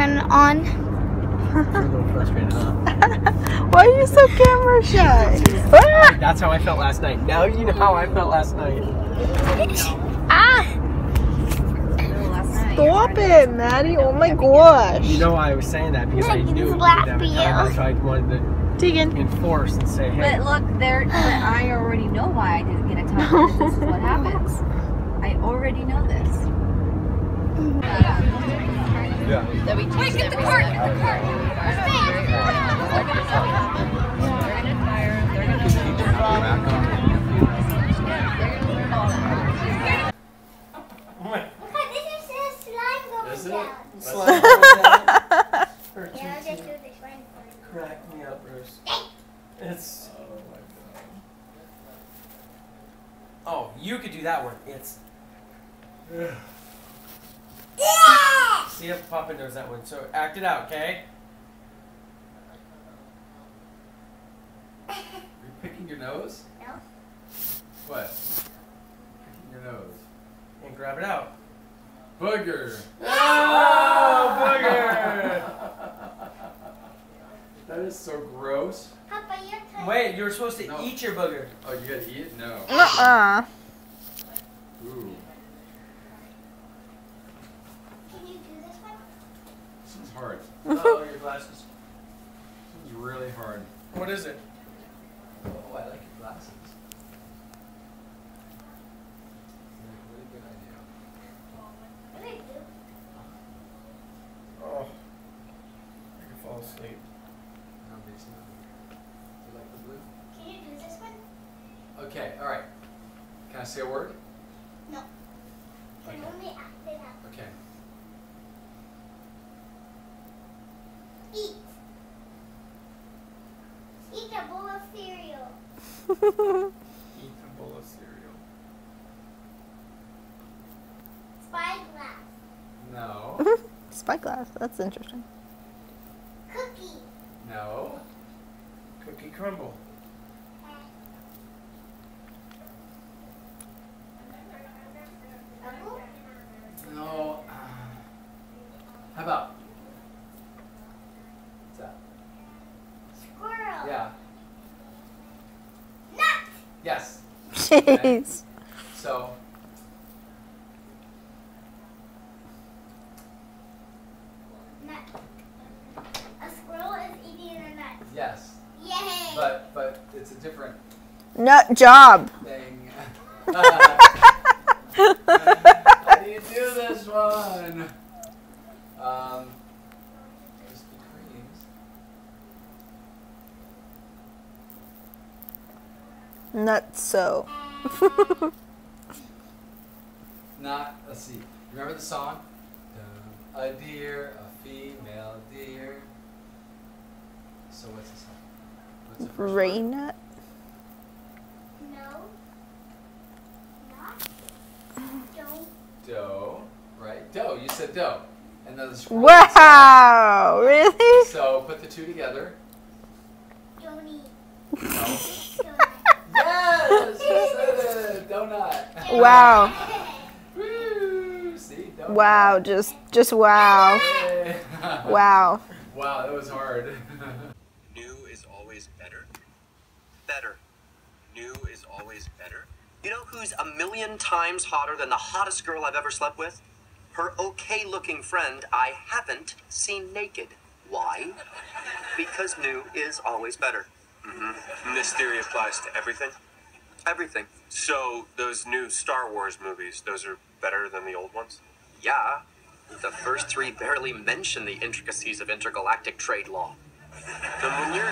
turn it on. You're a little frustrated, huh? Why are you so camera shy? That's how I felt last night. Now you know how I felt last night. Ah! Stop it, Maddie. Oh my gosh. You know why I was saying that because I Look, knew it's it would black never for come. you. That's I wanted to Tegan. enforce and say, hey, But look, there. But I already know why I didn't get a time. This is what happens. I already know this. Yeah. Wait, get the cart! Get the cart! This is slime it? Slime goes down. Yeah, just do this one. Crack me up, Bruce. It's. Oh my god. Oh, you could do that one. It's. See if Papa knows that one. So act it out, okay? Are you picking your nose? No. What? Picking your nose. And grab it out. Booger. Oh, booger! that is so gross. Papa, your turn. Wait, you were supposed to No. eat your booger. Oh, you gotta eat it? No. Uh-uh. Ooh. Can you do this one? This one's hard. Oh, your glasses. This one's really hard. What is it? Oh, I like your glasses. Really good idea. What did I do? Oh. I can fall asleep. No, makes nothing. You like the blue? Can you do this one? Okay, alright. Can I say a word? No. Can Okay. only act it out. Okay. Eat. Eat a bowl of cereal. Eat a bowl of cereal. Spyglass. No. Spyglass. That's interesting. Cookie. No. Cookie crumble. No. uh, How about? What's that? Squirrel. Yeah. Nut. Yes. Jeez. So, A squirrel is eating a nut. yes. Yay. But but it's a different Nut job. thing. How do you do this one? Um, Nut so. Not, let's see. Remember the song? A deer, a female deer. So what's the song? What's the first word? Rain nut. no. Not. Don't. Doe, right? Doe. You said doe. And then the scroll. Wow. Really? So put the two together. Don't eat. No. Donut. yes, you said it. Donut. Wow. Woo! See, donut. Wow. Just, just wow. Wow. Wow, that was hard. New is always better. Better. New is always better. You know who's a million times hotter than the hottest girl I've ever slept with? Her okay looking friend I haven't seen naked. Why? Because new is always better. Mm-hmm. This theory applies to everything? Everything. So, those new Star Wars movies, those are better than the old ones? Yeah. The first three barely mention the intricacies of intergalactic trade law. Then when you're